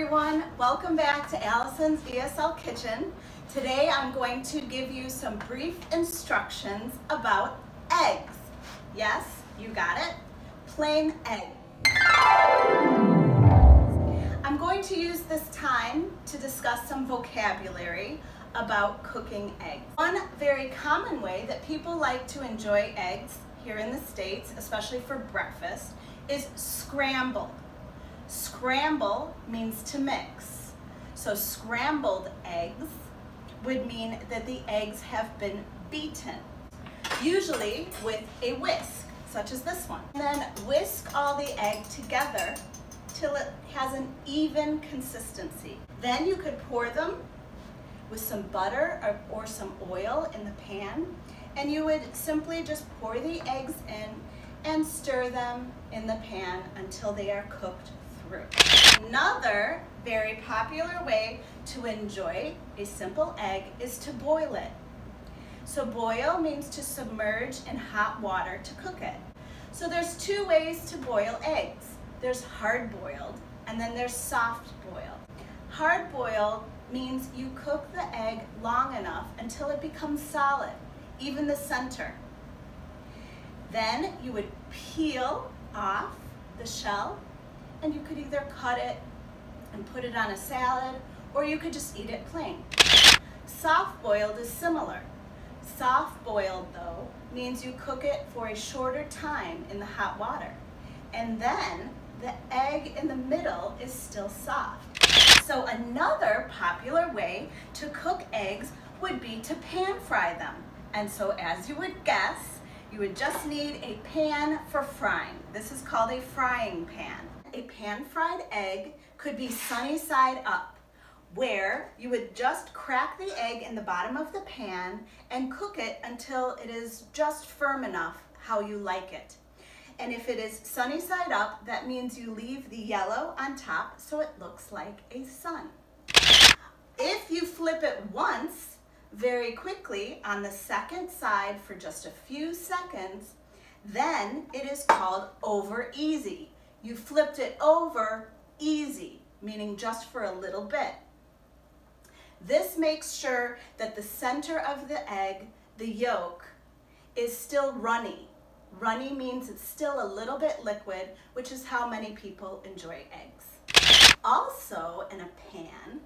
everyone. Welcome back to Allison's ESL Kitchen. Today I'm going to give you some brief instructions about eggs. Yes, you got it. Plain egg. I'm going to use this time to discuss some vocabulary about cooking eggs. One very common way that people like to enjoy eggs here in the States, especially for breakfast, is scrambled. Scramble means to mix. So scrambled eggs would mean that the eggs have been beaten, usually with a whisk, such as this one. And then whisk all the egg together till it has an even consistency. Then you could pour them with some butter or, or some oil in the pan, and you would simply just pour the eggs in and stir them in the pan until they are cooked through. Another very popular way to enjoy a simple egg is to boil it. So boil means to submerge in hot water to cook it. So there's two ways to boil eggs. There's hard boiled and then there's soft boiled. Hard boiled means you cook the egg long enough until it becomes solid, even the center. Then you would peel off the shell and you could either cut it and put it on a salad or you could just eat it plain. Soft boiled is similar. Soft boiled though means you cook it for a shorter time in the hot water and then the egg in the middle is still soft. So another popular way to cook eggs would be to pan fry them. And so as you would guess, you would just need a pan for frying. This is called a frying pan. A pan-fried egg could be sunny side up, where you would just crack the egg in the bottom of the pan and cook it until it is just firm enough how you like it. And if it is sunny side up, that means you leave the yellow on top so it looks like a sun. If you flip it once, very quickly on the second side for just a few seconds, then it is called over easy. You flipped it over easy, meaning just for a little bit. This makes sure that the center of the egg, the yolk, is still runny. Runny means it's still a little bit liquid, which is how many people enjoy eggs. Also, in a pan,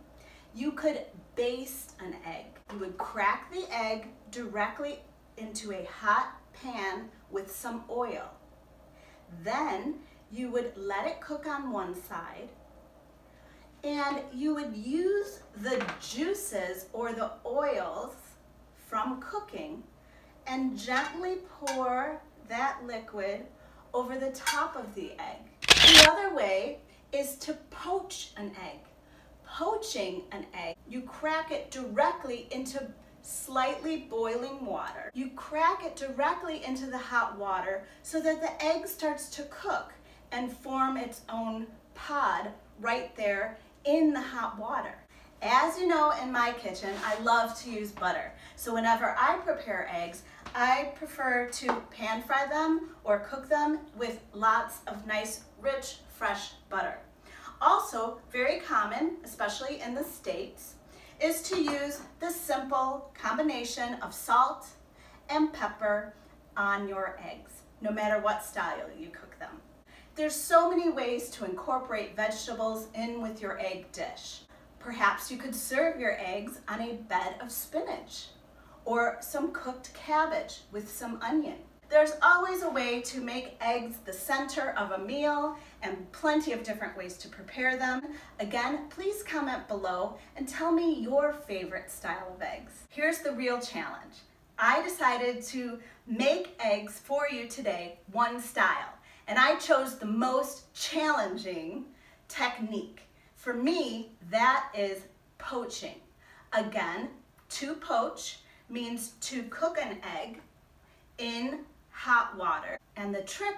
you could baste an egg. You would crack the egg directly into a hot pan with some oil. Then you would let it cook on one side and you would use the juices or the oils from cooking and gently pour that liquid over the top of the egg. The other way is to poach an egg. Poaching an egg, you crack it directly into slightly boiling water. You crack it directly into the hot water so that the egg starts to cook and form its own pod right there in the hot water. As you know, in my kitchen, I love to use butter. So whenever I prepare eggs, I prefer to pan fry them or cook them with lots of nice, rich, fresh butter. Also, very common, especially in the States, is to use the simple combination of salt and pepper on your eggs, no matter what style you cook them. There's so many ways to incorporate vegetables in with your egg dish. Perhaps you could serve your eggs on a bed of spinach or some cooked cabbage with some onion. There's always a way to make eggs the center of a meal and plenty of different ways to prepare them. Again, please comment below and tell me your favorite style of eggs. Here's the real challenge. I decided to make eggs for you today, one style and I chose the most challenging technique. For me, that is poaching. Again, to poach means to cook an egg in hot water. And the trick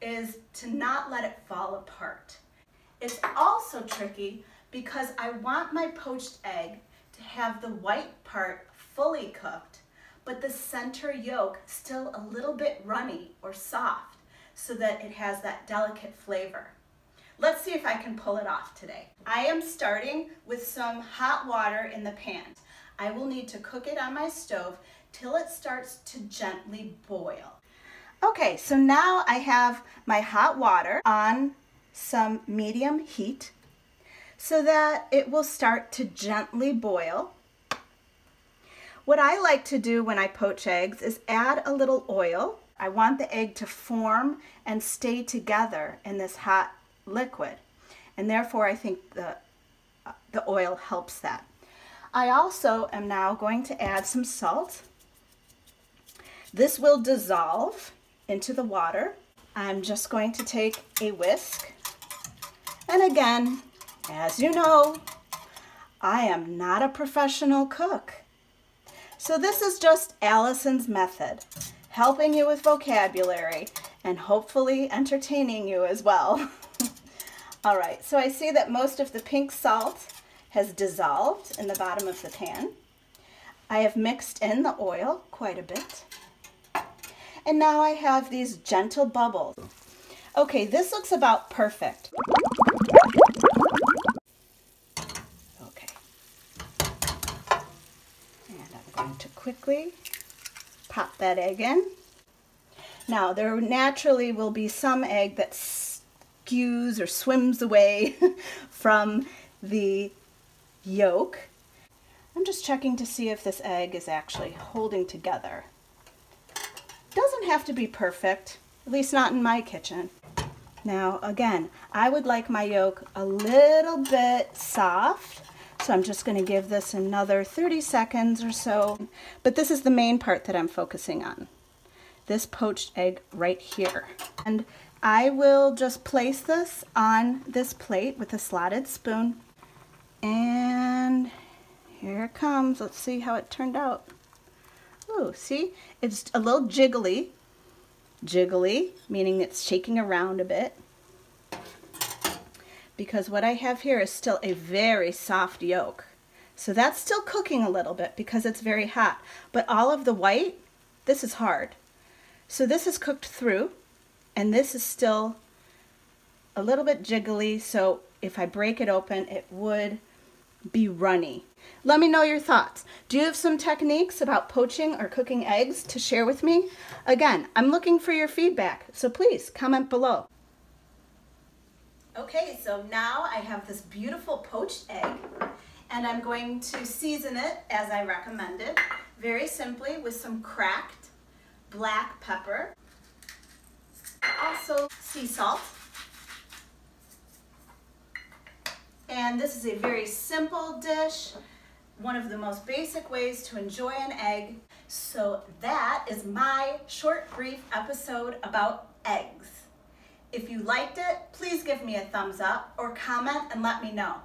is to not let it fall apart. It's also tricky because I want my poached egg to have the white part fully cooked, but the center yolk still a little bit runny or soft so that it has that delicate flavor. Let's see if I can pull it off today. I am starting with some hot water in the pan. I will need to cook it on my stove till it starts to gently boil. Okay, so now I have my hot water on some medium heat so that it will start to gently boil. What I like to do when I poach eggs is add a little oil. I want the egg to form and stay together in this hot liquid. And therefore I think the, uh, the oil helps that. I also am now going to add some salt. This will dissolve into the water. I'm just going to take a whisk. And again, as you know, I am not a professional cook. So this is just Allison's method, helping you with vocabulary and hopefully entertaining you as well. All right, so I see that most of the pink salt has dissolved in the bottom of the pan. I have mixed in the oil quite a bit. And now I have these gentle bubbles. Okay, this looks about perfect. Okay. And I'm going to quickly pop that egg in. Now, there naturally will be some egg that skews or swims away from the yolk. I'm just checking to see if this egg is actually holding together. Doesn't have to be perfect, at least not in my kitchen. Now, again, I would like my yolk a little bit soft, so I'm just going to give this another 30 seconds or so. But this is the main part that I'm focusing on, this poached egg right here. And I will just place this on this plate with a slotted spoon and here it comes. Let's see how it turned out. Oh, see? It's a little jiggly. Jiggly, meaning it's shaking around a bit. Because what I have here is still a very soft yolk. So that's still cooking a little bit because it's very hot. But all of the white, this is hard. So this is cooked through and this is still a little bit jiggly. So if I break it open, it would be runny. Let me know your thoughts. Do you have some techniques about poaching or cooking eggs to share with me? Again, I'm looking for your feedback, so please comment below. Okay, so now I have this beautiful poached egg and I'm going to season it as I recommended, very simply with some cracked black pepper, also sea salt, And this is a very simple dish, one of the most basic ways to enjoy an egg. So that is my short, brief episode about eggs. If you liked it, please give me a thumbs up or comment and let me know.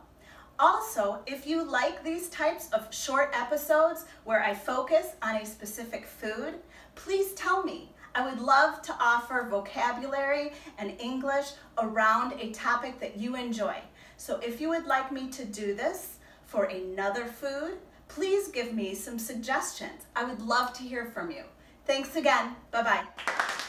Also, if you like these types of short episodes where I focus on a specific food, please tell me. I would love to offer vocabulary and English around a topic that you enjoy. So if you would like me to do this for another food, please give me some suggestions. I would love to hear from you. Thanks again. Bye-bye.